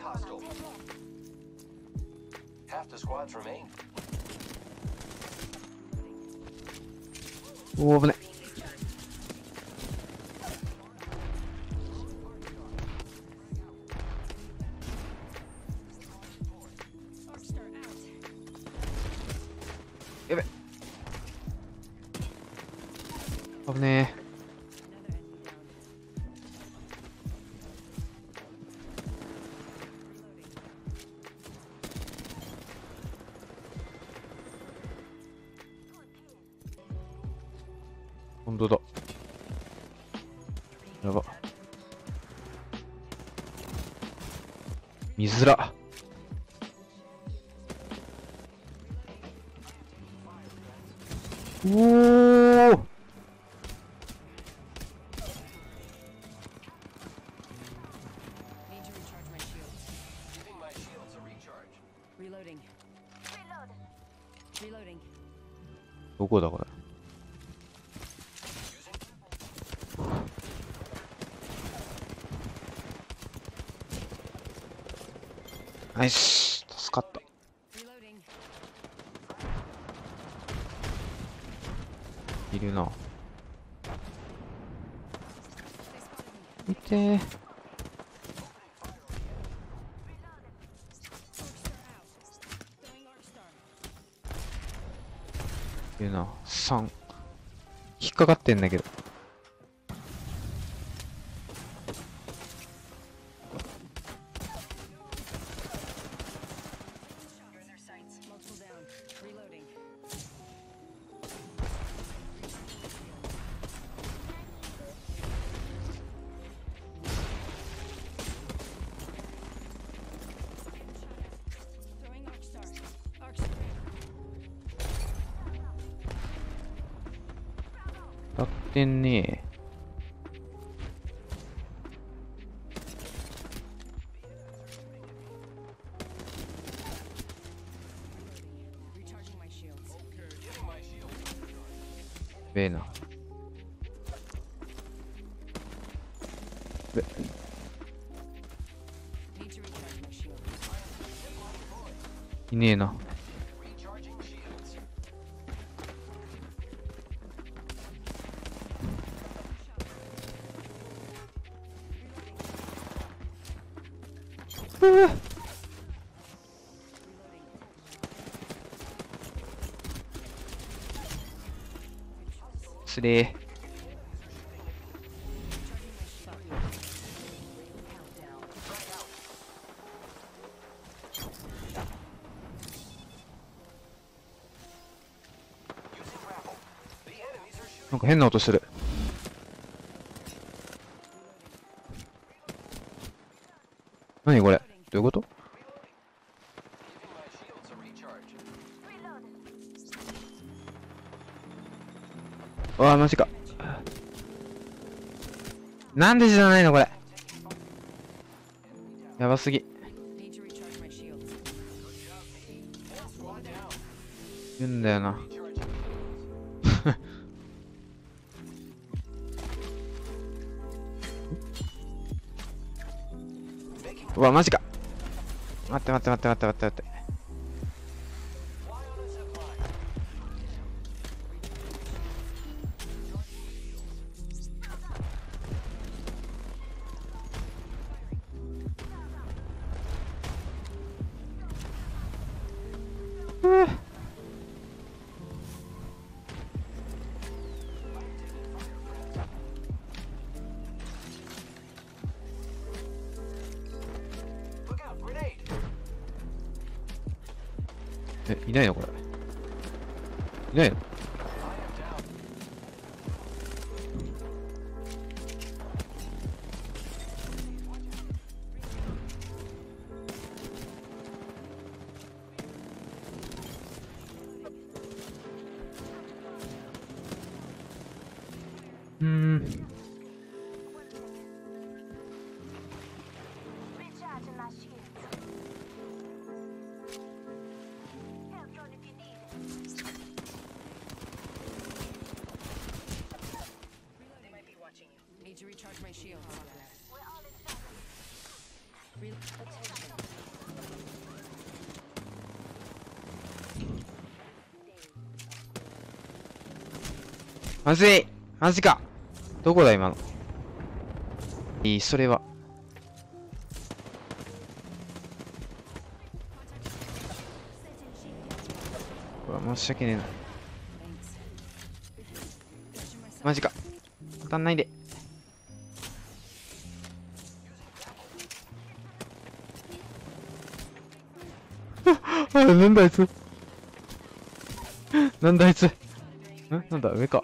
hostile. Half the squads remain. おお危ねやずら。おおどこだこれ。ナイス助かった。いるな。見て。いうな。3引っかかってんだけど。使ってね。ねえな。スなんか変な音する。なにこれ？どういうこと？う、マジか。なんで死なないの、これ。やばすぎ。言うんだよな。うわ、マジか。待って待って待って待って待って待って。えいないの？これ。いないの？うん。まずいマジかどこだ今の？いい、それは。わ、申し訳ねえな。マジか。当たんないで。なんだあいつ。なんだあいつ。んなんだ上か。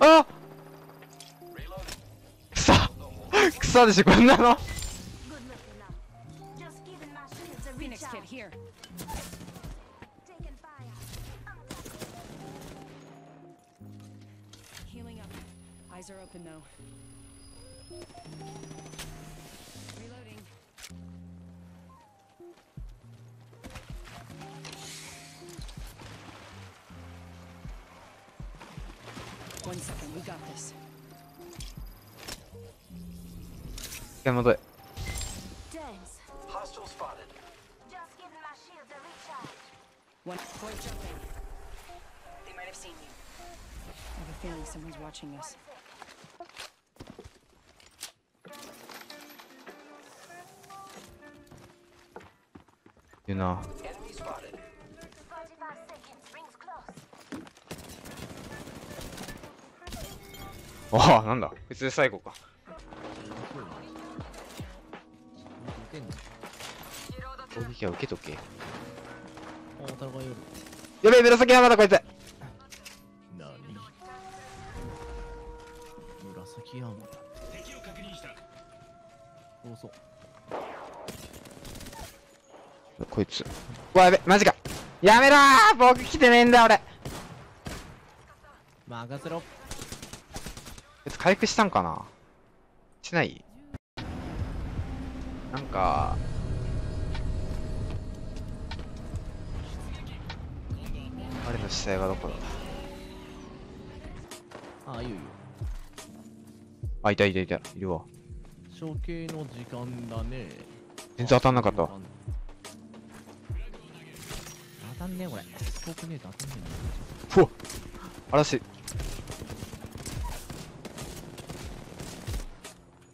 あ！っくさくさでしょこんなの。One second, we got this. Hostile spotted. Just give my shield a recharge. One point jumping. They might have seen you. I have a feeling someone's watching us. You know. ああなんだこいつで最後か攻撃は受けとけあ、戦いよる。やべえ紫山だこいつなに紫山だ。敵を確認した。そうそう。こいつうわやべマジかやめろー僕来てねえんだ俺こ任せろ。いつ回復したんかな？しない？なんか彼の死体はどこだ？あ、いいよ。いいよ。あいたいたいた。いるわ。処刑の時間だね。全然当たんなかった。わ当たんねえこれ。遠くねえと当たんねふわ嵐う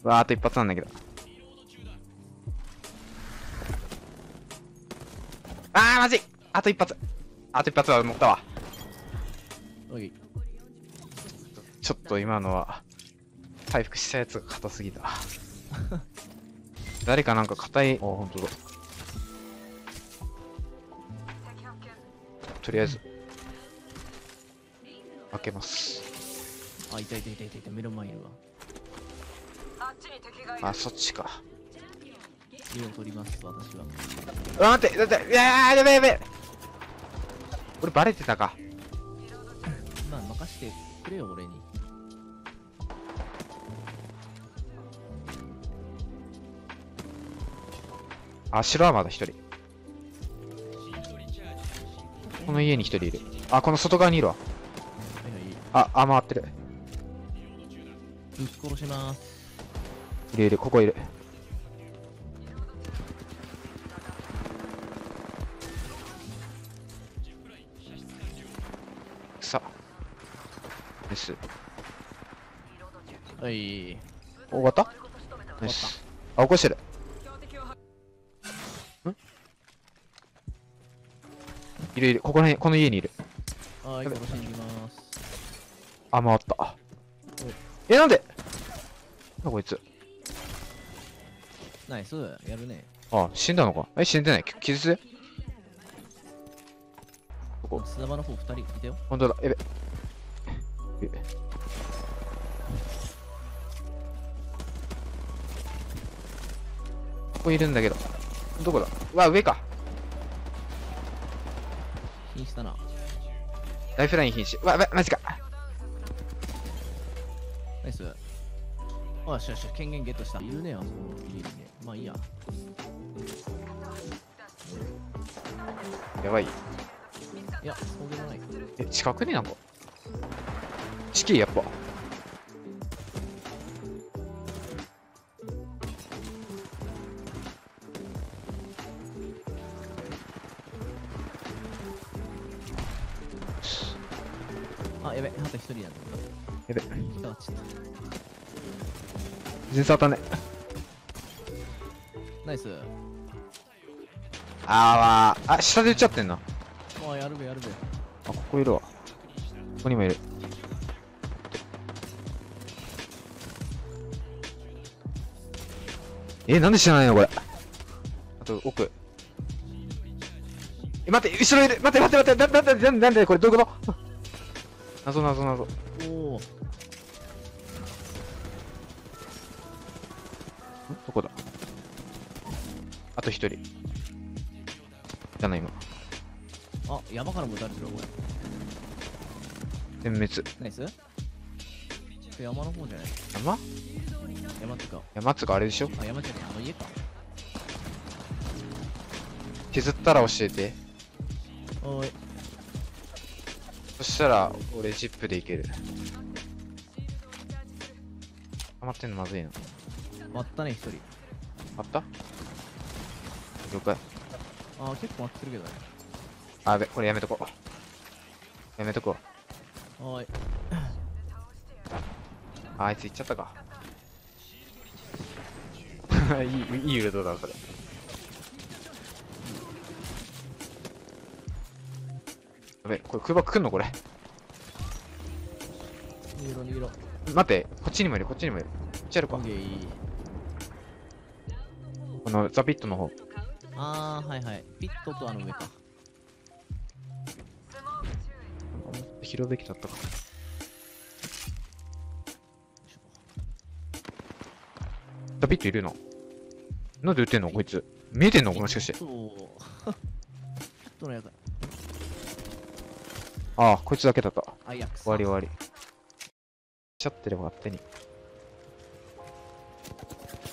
わーあと一発なんだけどあーマジあと一発あと一発は持ったわ。ちょっと今のは回復したやつが硬すぎた 誰かなんか硬いあ本当だとりあえず開けますあ、いたいたいたいた。目の前にいるわ。あそっちか家を取ります、私は。うわ待ってだっていやーやべえやべえ俺バレてたかまあ、任してくれよ、俺に。あ白はまだ一人この家に一人いるあこの外側にいるわ。ああ回ってる撃ち殺します。いるいる。ここいるさナイスはい。お終わった？ナイスあ起こしてる。ん？いるいる。ここら辺この家にいる。はい、殺しに行きます。あ回った。えなんで？こいつナイス、やるね。あ死んだのか。え死んでない？き傷？つこ。こ砂場の方二人いたよ。本当だ。やべえ。ここいるんだけど。どこだ？うわ上か。瀕死だな。ライフライン瀕死。うわうわマジかあ、よしよし、権限ゲットした。いるね、あそこの家にね。まあいいや。やばいいや、そうでもない。え近くになんかチキやっぱ。あ、やべ、あと一人やん。やべ、来た、ちょっ全然当たんね。と。ナイス。あーわー。あ、下で撃っちゃってんな。あ、やるべ、やるべ。あ、ここいるわ。ここにもいる。え、なんで知らないのこれ？あと、奥。え、待って、後ろいる待って待って待って、なんで、なんで、これどういうこと？謎謎謎。おお。どこだ？あと一人。じゃない、今。あ、山からも撃たれてるわ、こ全滅。れ。ナイス山の方じゃない山？山ってか、山っつうかあれでしょ？あ、山じゃない、あの家か。削ったら教えて。おーい。そしたら、俺ジップでいける。溜まってんのまずいな。割ったね、一人。あった？了解。あー、結構割ってるけどね。あ、やべ、これやめとこう。やめとこう。おーい。あ、あいつ行っちゃったか。いい、いいウルドだ、それ。やべ、これ空爆来んのこれ？逃げろ、逃げろ。待って、こっちにもいる、こっちにもいる。こっちやるかオッ。ケー。このザピットの方。あー、はいはい。ピットとあの上か。拾うべきだったか。ザピットいるの？なんで撃ってんの？こいつ。見えてんの？もしかして。そう。ピットのやつ。ああ、こいつだけだった。終わり終わり。ちゃってれば勝手に。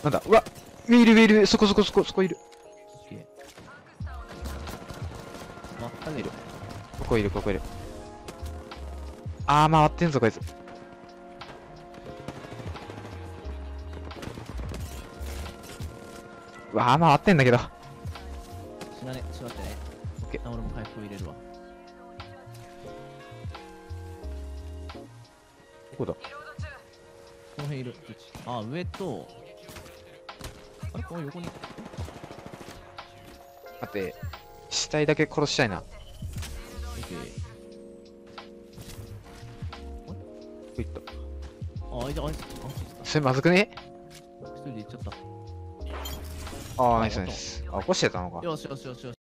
なんだ？うわいるいるいるそこそこそこそこいる。オッケー。割ったね。ここいるここいる。あー回ってんぞこいつ。うわー回ってんだけど。死なね。ちょっと待ってね。オッケーあ、俺も回復入れるわ。どこだ？この辺いる。あ、上と、あれこの横に。待って、死体だけ殺したいな。こオッケー。いった？あ、あいつ、あいそれまずくね？一人で行っちゃった。あーナイスナイス。あ、起こしてたのか。よしよしよしよし。